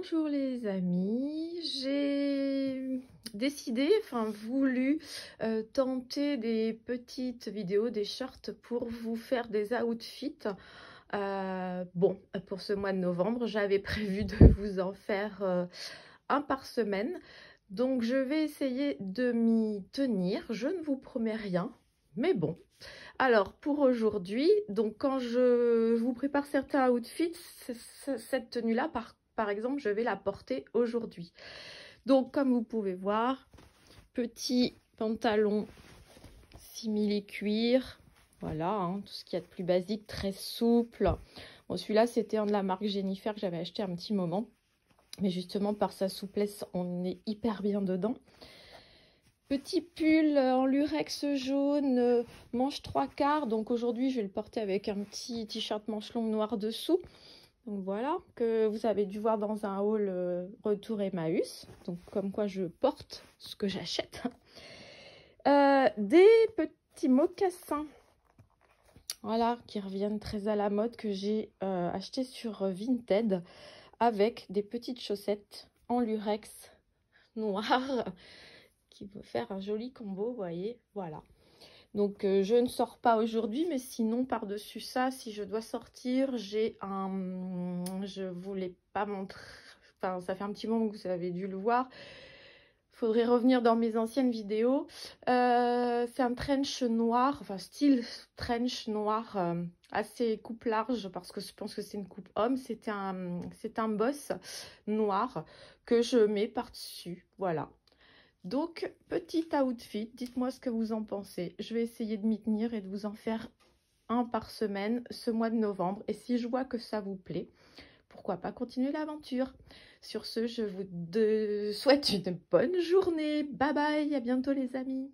Bonjour les amis, j'ai décidé, enfin voulu euh, tenter des petites vidéos, des shorts pour vous faire des outfits. Euh, bon, pour ce mois de novembre, j'avais prévu de vous en faire euh, un par semaine. Donc je vais essayer de m'y tenir, je ne vous promets rien, mais bon. Alors pour aujourd'hui, donc quand je vous prépare certains outfits, cette tenue-là par par exemple, je vais la porter aujourd'hui. Donc, comme vous pouvez voir, petit pantalon simili cuir. Voilà, hein, tout ce qu'il y a de plus basique, très souple. Bon, celui-là, c'était un de la marque Jennifer que j'avais acheté un petit moment. Mais justement, par sa souplesse, on est hyper bien dedans. Petit pull en lurex jaune, manche trois quarts. Donc aujourd'hui, je vais le porter avec un petit t-shirt manche longue noir dessous. Donc voilà, que vous avez dû voir dans un haul euh, Retour Emmaüs. Donc comme quoi je porte ce que j'achète. Euh, des petits mocassins. Voilà, qui reviennent très à la mode que j'ai euh, acheté sur Vinted avec des petites chaussettes en lurex noir qui vont faire un joli combo, voyez, voilà. Donc, euh, je ne sors pas aujourd'hui, mais sinon, par-dessus ça, si je dois sortir, j'ai un... Je voulais pas montrer... Enfin, ça fait un petit moment que vous avez dû le voir. Faudrait revenir dans mes anciennes vidéos. Euh, c'est un trench noir, enfin style trench noir, euh, assez coupe large parce que je pense que c'est une coupe homme. C'est un, c'est un boss noir que je mets par-dessus. Voilà. Donc, petit outfit, dites-moi ce que vous en pensez. Je vais essayer de m'y tenir et de vous en faire un par semaine ce mois de novembre. Et si je vois que ça vous plaît, pourquoi pas continuer l'aventure Sur ce, je vous souhaite une bonne journée. Bye bye, à bientôt les amis